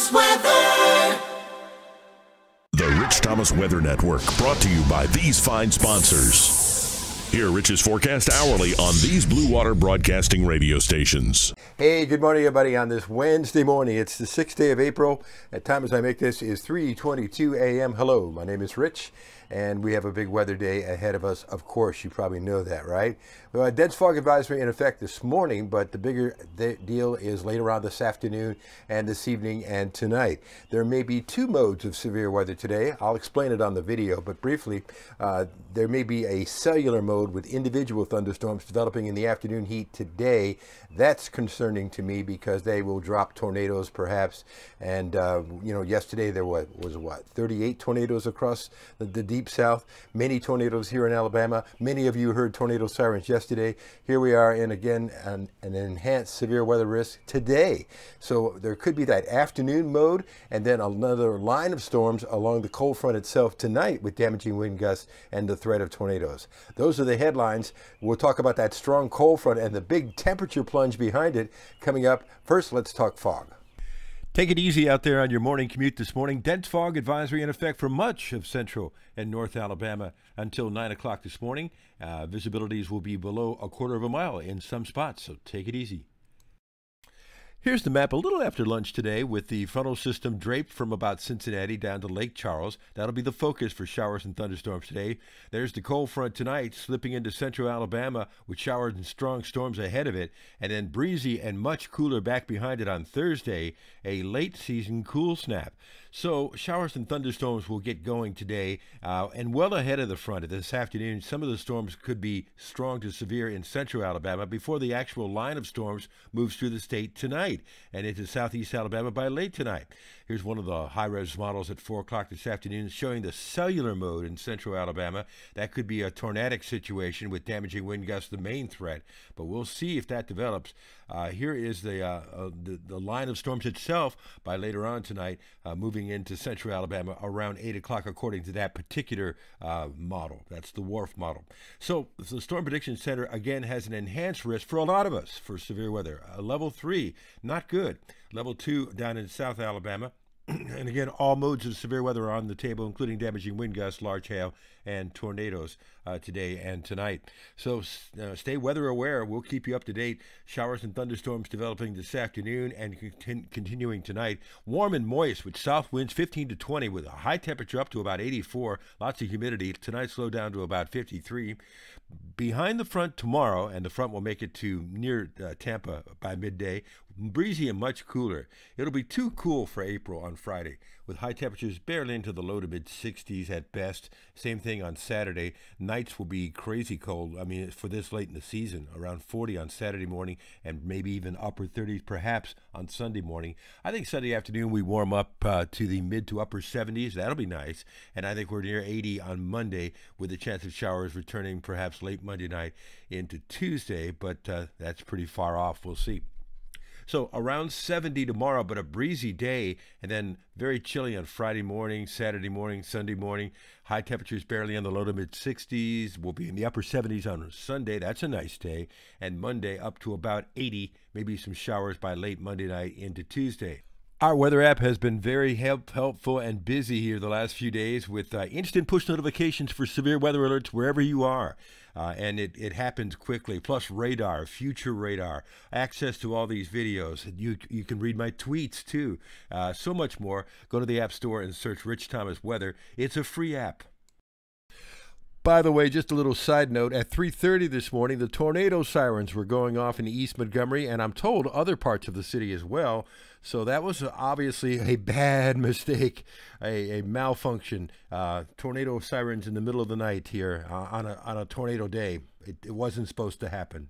Thomas Weather. The Rich Thomas Weather Network, brought to you by these fine sponsors. Hear Rich's forecast hourly on these Blue Water Broadcasting radio stations. Hey, good morning, everybody. On this Wednesday morning, it's the sixth day of April. At time as I make this is 3:22 a.m. Hello, my name is Rich, and we have a big weather day ahead of us. Of course, you probably know that, right? Well, a dense fog advisory in effect this morning, but the bigger de- deal is later on this afternoon and this evening and tonight. There may be two modes of severe weather today. I'll explain it on the video, but briefly, uh, there may be a cellular mode with individual thunderstorms developing in the afternoon heat today. That's concerning to me because they will drop tornadoes, perhaps. And uh, you know, yesterday there was, was what 38 tornadoes across the, the deep south. Many tornadoes here in Alabama. Many of you heard tornado sirens yesterday yesterday. Here we are in again an, an, enhanced severe weather risk today. So there could be that afternoon mode and then another line of storms along the cold front itself tonight with damaging wind gusts and the threat of tornadoes. Those are the headlines. We'll talk about that strong cold front and the big temperature plunge behind it coming up. First, let's talk fog. Take it easy out there on your morning commute this morning. Dense fog advisory in effect for much of central and north Alabama until 9 o'clock this morning. Uh, visibilities will be below a quarter of a mile in some spots, so take it easy. Here's the map a little after lunch today with the frontal system draped from about Cincinnati down to Lake Charles. That'll be the focus for showers and thunderstorms today. There's the cold front tonight slipping into central Alabama with showers and strong storms ahead of it, and then breezy and much cooler back behind it on Thursday, a late season cool snap. So showers and thunderstorms will get going today uh, and well ahead of the front this afternoon. Some of the storms could be strong to severe in central Alabama before the actual line of storms moves through the state tonight and into southeast Alabama by late tonight. Here's one of the high res models at 4 o'clock this afternoon showing the cellular mode in central Alabama. That could be a tornadic situation with damaging wind gusts, the main threat, but we'll see if that develops. Uh, here is the, uh, uh, the, the line of storms itself by later on tonight, uh, into central Alabama around 8 o'clock, according to that particular uh, model. That's the WRF model. So the Storm Prediction Center again has an enhanced risk for a lot of us for severe weather. A level three, not good. Level two down in South Alabama. and again, all modes of severe weather are on the table, including damaging wind gusts, large hail, and tornadoes uh, today and tonight. So uh, stay weather aware. We'll keep you up to date. Showers and thunderstorms developing this afternoon and con- continuing tonight. Warm and moist with south winds 15 to 20 with a high temperature up to about 84. Lots of humidity. Tonight slow down to about 53. Behind the front tomorrow, and the front will make it to near uh, Tampa by midday, breezy and much cooler. It'll be too cool for April on Friday, with high temperatures barely into the low to mid 60s at best. Same thing on Saturday. Nights will be crazy cold. I mean, for this late in the season, around 40 on Saturday morning, and maybe even upper 30s perhaps on Sunday morning. I think Sunday afternoon we warm up uh, to the mid to upper 70s. That'll be nice. And I think we're near 80 on Monday, with a chance of showers returning perhaps late Monday night into Tuesday, but uh, that's pretty far off. We'll see. So around 70 tomorrow, but a breezy day, and then very chilly on Friday morning, Saturday morning, Sunday morning. High temperatures barely in the low to mid 60s. We'll be in the upper 70s on Sunday. That's a nice day. And Monday up to about 80, maybe some showers by late Monday night into Tuesday. Our weather app has been very help, helpful and busy here the last few days with uh, instant push notifications for severe weather alerts wherever you are uh, and it, it happens quickly. Plus radar, future radar, access to all these videos. You you can read my tweets too. Uh, so much more. Go to the App Store and search Rich Thomas Weather. It's a free app. By the way, just a little side note, at 3:30 this morning, the tornado sirens were going off in East Montgomery and I'm told other parts of the city as well. So that was obviously a bad mistake, a, a malfunction. Uh, tornado sirens in the middle of the night here uh, on a on a tornado day. It, it wasn't supposed to happen.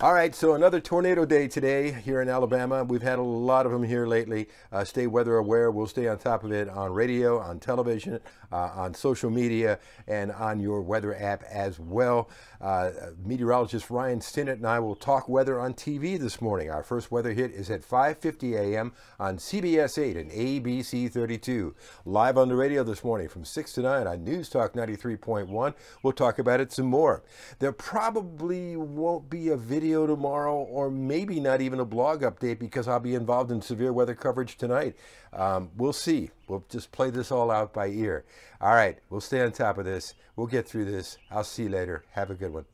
All right, so another tornado day today here in Alabama. We've had a lot of them here lately. Uh, stay weather aware. We'll stay on top of it on radio, on television, uh, on social media, and on your weather app as well. Uh, meteorologist Ryan Stinnett and I will talk weather on TV this morning. Our first weather hit is at 5:50 a.m. on CBS 8 and ABC 32. Live on the radio this morning from 6 to 9 on News Talk 93.1. We'll talk about it some more. There probably won't be a video video tomorrow, or maybe not even a blog update because I'll be involved in severe weather coverage tonight. Um, we'll see. We'll just play this all out by ear. All right, we'll stay on top of this. We'll get through this. I'll see you later. Have a good one.